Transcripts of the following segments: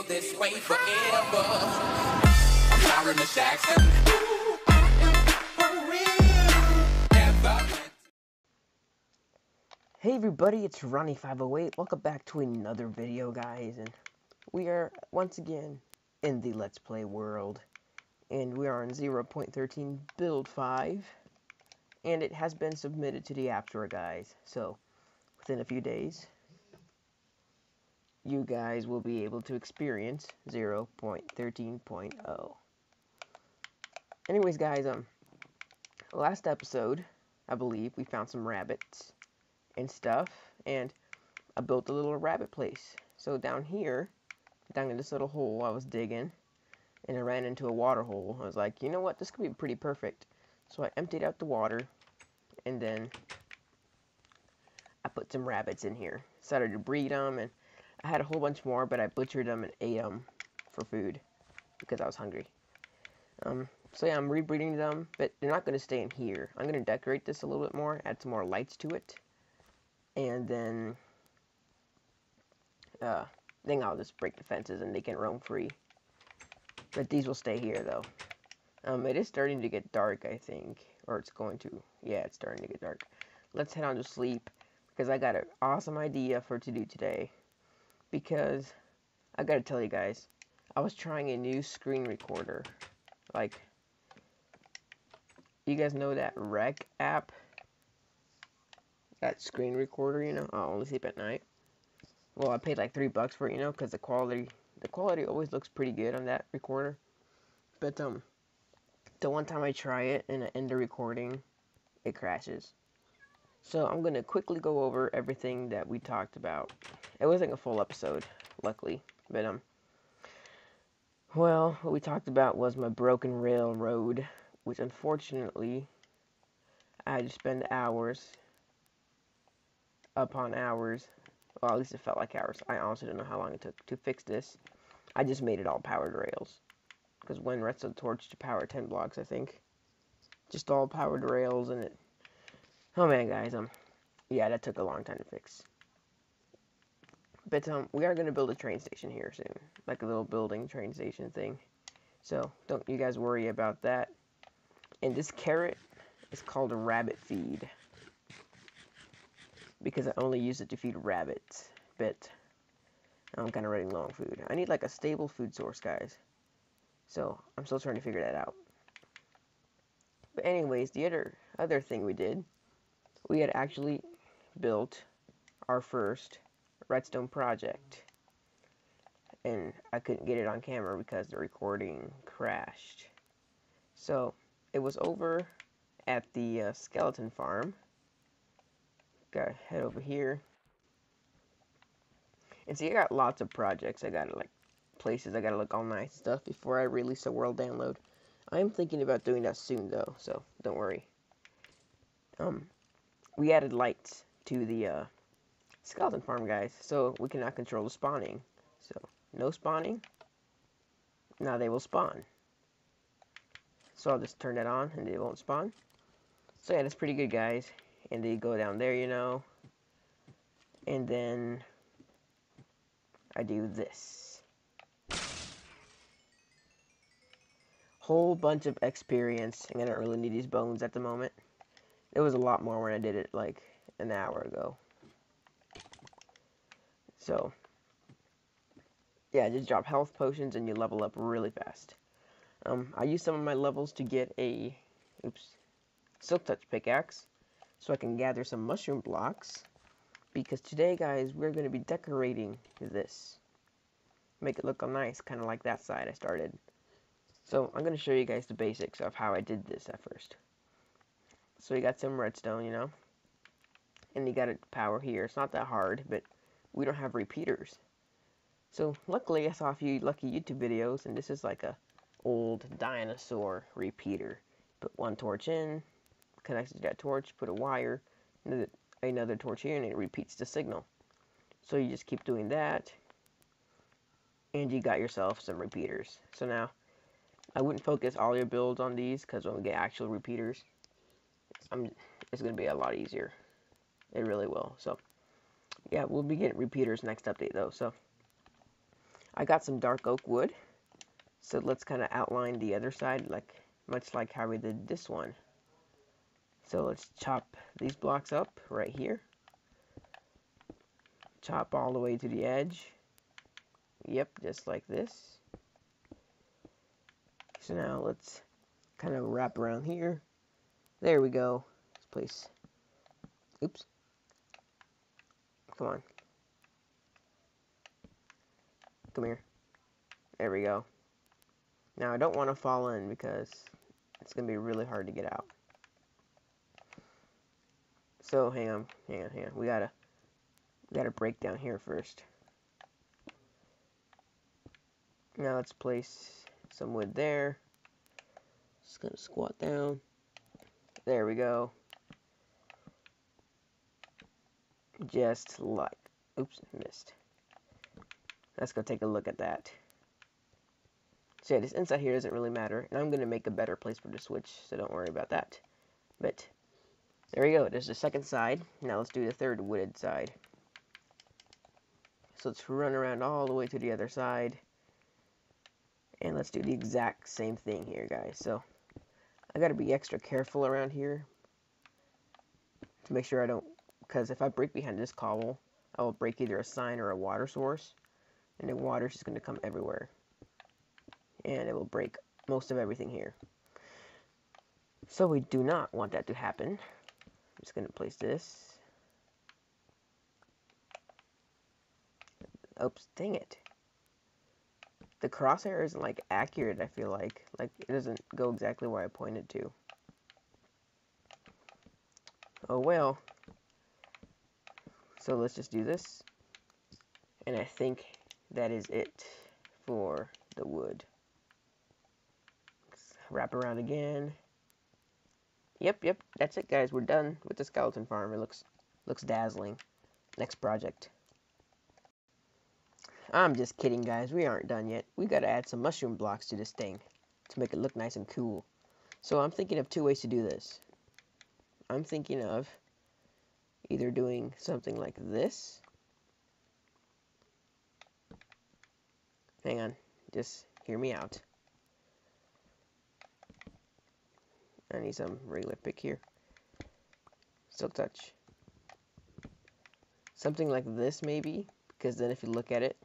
this way forever. I'm Miss Jackson. Hey everybody, it's Ronnie508. Welcome back to another video, guys. And we are once again in the Let's Play world. And we are on 0.13 Build 5. And it has been submitted to the App Store, guys. So, within a few days, you guys will be able to experience 0.13.0. Anyways, guys, um, last episode, I believe, we found some rabbits and stuff and I built a little rabbit place. So down here down in this little hole I was digging and I ran into a water hole I was like you know what? This could be pretty perfect. So I emptied out the water and then I put some rabbits in here. Started to breed them and I had a whole bunch more but I butchered them and ate them for food because I was hungry um, so yeah I'm rebreeding them but they're not going to stay in here I'm going to decorate this a little bit more add some more lights to it and then uh, then I'll just break the fences and they can roam free. But these will stay here though. Um, it is starting to get dark, I think, or it's going to. Yeah, it's starting to get dark. Let's head on to sleep because I got an awesome idea for to do today. Because I gotta tell you guys, I was trying a new screen recorder. Like, you guys know that Rec app? that screen recorder, you know, I only sleep at night. Well, I paid like three bucks for it, you know, because the quality, the quality always looks pretty good on that recorder. But um, the one time I try it and I end the recording, it crashes. So I'm gonna quickly go over everything that we talked about. It wasn't a full episode, luckily, but um, well, what we talked about was my broken railroad, which unfortunately I had to spend hours upon hours. Well, at least it felt like hours. I honestly don't know how long it took to fix this. I just made it all powered rails. Because when Redstone Torch to power 10 blocks, I think. Just all powered rails and it... Oh man, guys, um... Yeah, that took a long time to fix. But, um, we are going to build a train station here soon. Like a little building train station thing. So, don't you guys worry about that. And this carrot is called a rabbit feed because I only use it to feed rabbits. But I'm kind of running on food. I need like a stable food source, guys. So I'm still trying to figure that out. But anyways, the other other thing we did, we had actually built our first redstone project. And I couldn't get it on camera because the recording crashed. So it was over at the uh, skeleton farm gotta head over here. And see, I got lots of projects. I got like places I gotta look all nice stuff before I release a world download. I am thinking about doing that soon though, so don't worry. Um, we added lights to the uh, skeleton farm, guys, so we cannot control the spawning. So no spawning. Now they will spawn. So I'll just turn that on and they won't spawn. So yeah, that's pretty good, guys and they go down there, you know. And then I do this. Whole bunch of experience. I'm gonna really need these bones at the moment. There was a lot more when I did it like an hour ago. So, yeah, just drop health potions and you level up really fast. Um, I use some of my levels to get a, oops, silk touch pickaxe so I can gather some mushroom blocks because today guys we're going to be decorating this make it look nice kind of like that side I started so I'm going to show you guys the basics of how I did this at first so you got some redstone you know? And you got a power here. It's not that hard but we don't have repeaters. So luckily I saw a few lucky YouTube videos and this is like a old dinosaur repeater. Put one torch in connects to that torch, put a wire, another, another torch here, and it repeats the signal. So you just keep doing that, and you got yourself some repeaters. So now, I wouldn't focus all your builds on these, because when we get actual repeaters, I'm, it's going to be a lot easier. It really will. So, yeah, we'll be getting repeaters next update, though. So, I got some dark oak wood. So let's kind of outline the other side, like much like how we did this one. So let's chop these blocks up right here. Chop all the way to the edge. Yep, just like this. So now let's kind of wrap around here. There we go. Let's place. Oops. Come on. Come here. There we go. Now I don't want to fall in because it's going to be really hard to get out. So hang on, hang on, hang on. We gotta, we gotta break down here first. Now let's place some wood there. Just gonna squat down. There we go. Just like, oops, missed. Let's go take a look at that. So yeah, this inside here doesn't really matter, and I'm going to make a better place for the switch, so don't worry about that. But, there we go, there's the second side. Now let's do the third wooded side. So let's run around all the way to the other side. And let's do the exact same thing here, guys. So, I gotta be extra careful around here. To make sure I don't... Because if I break behind this cobble, I will break either a sign or a water source. And the water is just to come everywhere and it will break most of everything here. So we do not want that to happen. I'm just to place this. Oops, dang it. The crosshair isn't like accurate, I feel like. Like it doesn't go exactly where I pointed to. Oh well. So let's just do this. And I think that is it for the wood wrap around again. Yep, yep, that's it guys, we're done with the skeleton farm. It looks looks dazzling. Next project. I'm just kidding guys, we aren't done yet. We gotta add some mushroom blocks to this thing to make it look nice and cool. So I'm thinking of two ways to do this. I'm thinking of either doing something like this. Hang on, just hear me out. I need some regular pick here. Silk touch. Something like this maybe, because then if you look at it,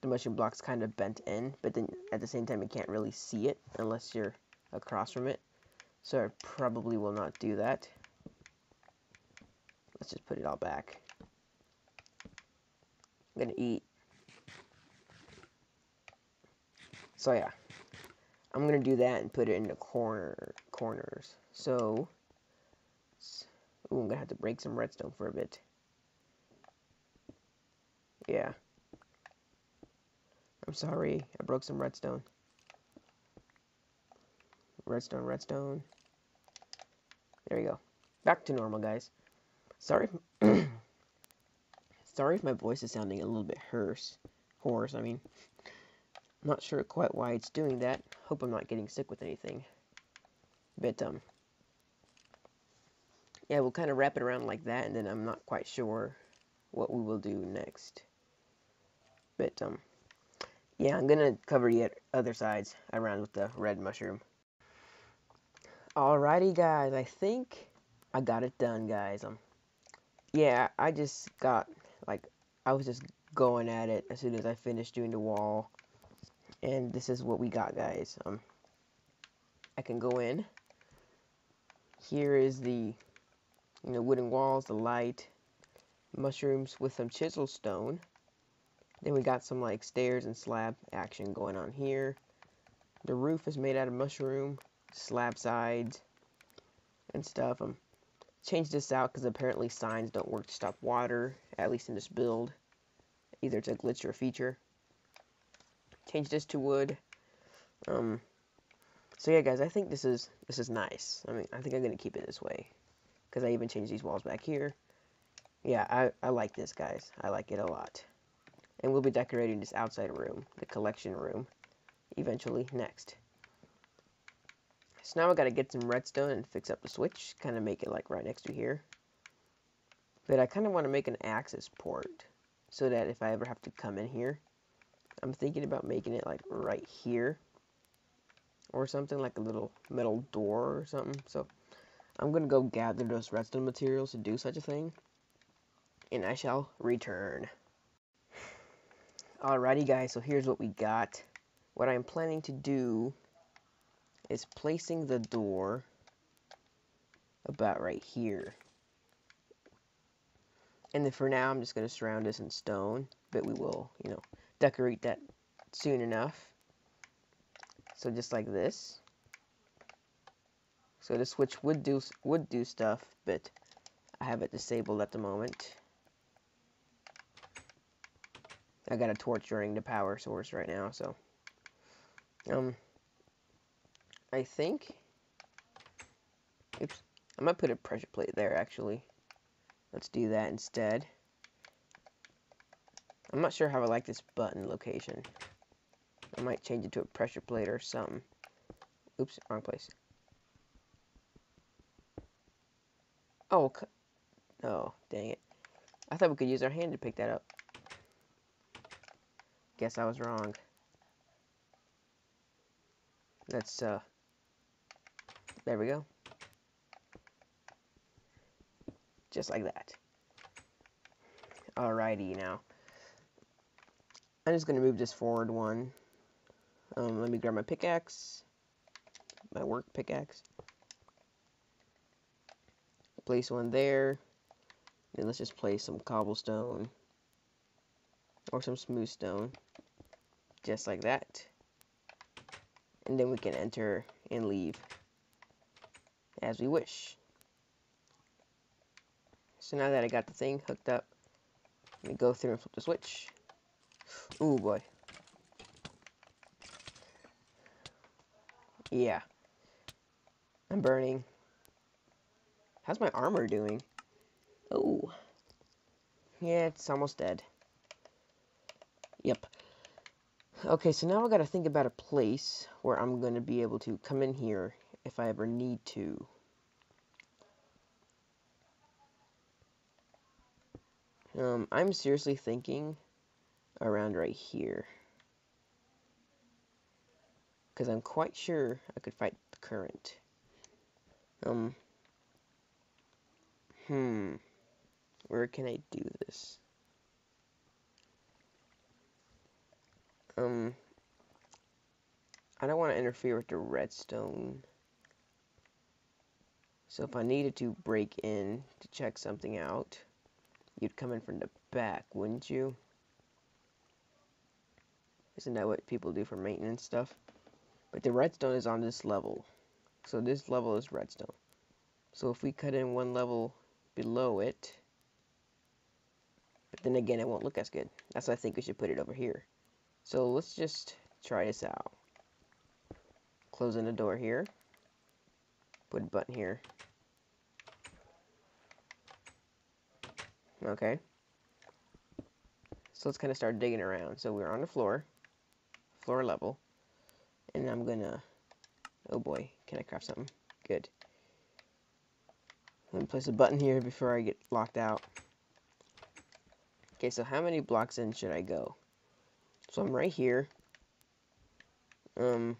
the mushroom block's kind of bent in, but then at the same time you can't really see it unless you're across from it. So I probably will not do that. Let's just put it all back. I'm gonna eat. So yeah, I'm gonna do that and put it in the corner corners. So, ooh, I'm gonna have to break some redstone for a bit. Yeah. I'm sorry, I broke some redstone. Redstone, redstone. There you go. Back to normal, guys. Sorry. sorry if my voice is sounding a little bit hoarse. Hoarse, I mean. Not sure quite why it's doing that. Hope I'm not getting sick with anything. But, um, yeah, we'll kind of wrap it around like that, and then I'm not quite sure what we will do next. But, um, yeah, I'm to cover the other sides around with the red mushroom. Alrighty, guys, I think I got it done, guys. Um, yeah, I just got, like, I was just going at it as soon as I finished doing the wall and this is what we got guys um I can go in here is the you know wooden walls the light mushrooms with some chisel stone then we got some like stairs and slab action going on here the roof is made out of mushroom slab sides and stuff um change this out because apparently signs don't work to stop water at least in this build either it's a glitch or a feature change this to wood. Um, so yeah, guys, I think this is this is nice. I mean, I think I'm gonna keep it this way because I even changed these walls back here. Yeah, I I like this, guys. I like it a lot. And we'll be decorating this outside room, the collection room, eventually next. So now I gotta get some redstone and fix up the switch, kind of make it like right next to here. But I kind of want to make an access port so that if I ever have to come in here, I'm thinking about making it like right here or something like a little metal door or something. So I'm going to go gather those redstone materials to do such a thing and I shall return. Alrighty guys, so here's what we got. What I'm planning to do is placing the door about right here. And then for now, I'm just going to surround this in stone, but we will, you know, decorate that soon enough. So just like this. So the switch would do would do stuff, but I have it disabled at the moment. I got a torch during the power source right now, so um I think oops I might put a pressure plate there actually. Let's do that instead. I'm not sure how I like this button location. I might change it to a pressure plate or something. Oops, wrong place. Oh, oh, dang it. I thought we could use our hand to pick that up. Guess I was wrong. Let's, uh, there we go. Just like that. Alrighty, now. I'm just going to move this forward one. Um, let me grab my pickaxe. My work pickaxe. Place one there. And let's just place some cobblestone. Or some smooth stone. Just like that. And then we can enter and leave as we wish. So now that I got the thing hooked up, let me go through and flip the switch. Ooh boy. Yeah. I'm burning. How's my armor doing? Oh. Yeah, it's almost dead. Yep. Okay, so now I gotta think about a place where I'm gonna be able to come in here if I ever need to. Um, I'm seriously thinking around right here. Because I'm quite sure I could fight the current. Um, hmm, where can I do this? Um, I don't want to interfere with the redstone. So if I needed to break in to check something out, you'd come in from the back, wouldn't you? Isn't that what people do for maintenance stuff? But the redstone is on this level. So this level is redstone. So if we cut in one level below it, but then again, it won't look as good. That's why I think we should put it over here. So let's just try this out. Closing the door here. Put a button here. Okay. So let's kind of start digging around. So we're on the floor. Floor level. And I'm gonna... Oh boy, can I craft something? Good. Let me place a button here before I get locked out. Okay, so how many blocks in should I go? So I'm right here. Um,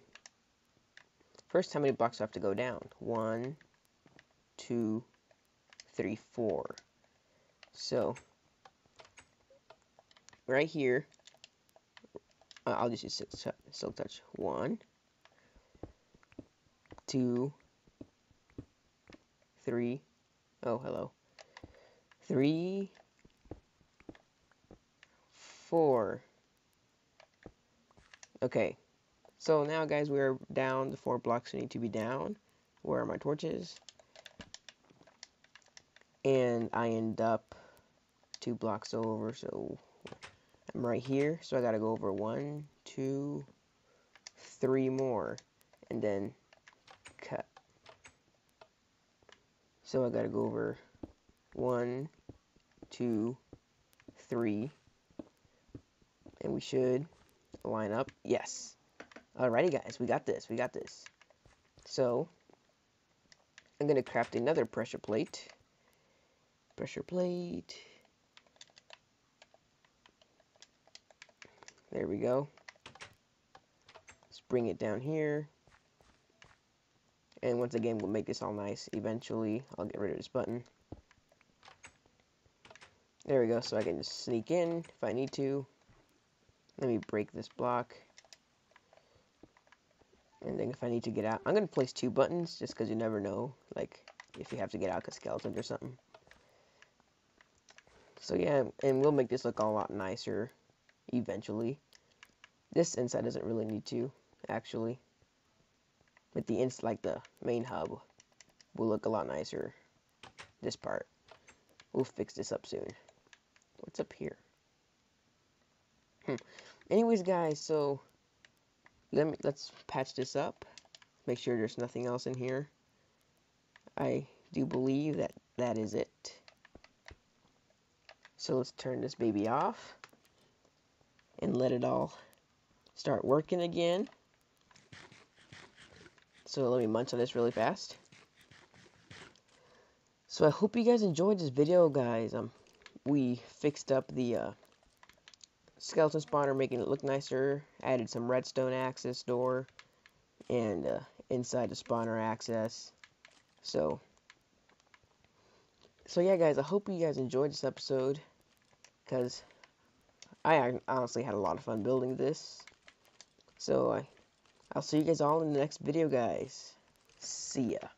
first, how many blocks do I have to go down? One, two, three, four. So, right here, uh, I'll just use silk touch. One, two, three. Oh, hello. Three, four. Okay, so now guys, we're down the four blocks we need to be down. Where are my torches? And I end up two blocks over, so I'm right here. So I gotta go over one, two, three more, and then cut. So I gotta go over one, two, three, and we should line up. Yes. Alrighty, guys. We got this. We got this. So, I'm going to craft another pressure plate. Pressure plate. There we go. Let's bring it down here. And once again, we'll make this all nice. Eventually, I'll get rid of this button. There we go, so I can just sneak in if I need to. Let me break this block. And then if I need to get out, I'm going to place two buttons just because you never know, like, if you have to get out because skeletons or something. So yeah, and we'll make this look a lot nicer eventually. This inside doesn't really need to, actually. But the ins like the main hub will look a lot nicer. This part. We'll fix this up soon. What's up here? Hmm. Anyways, guys, so let me let's patch this up. Make sure there's nothing else in here. I do believe that that is it. So let's turn this baby off and let it all start working again. So let me munch on this really fast. So I hope you guys enjoyed this video, guys. Um, we fixed up the uh, skeleton spawner, making it look nicer. Added some redstone access door, and uh, inside the spawner access. So, so yeah, guys. I hope you guys enjoyed this episode, because I honestly had a lot of fun building this. So I, I'll see you guys all in the next video, guys. See ya.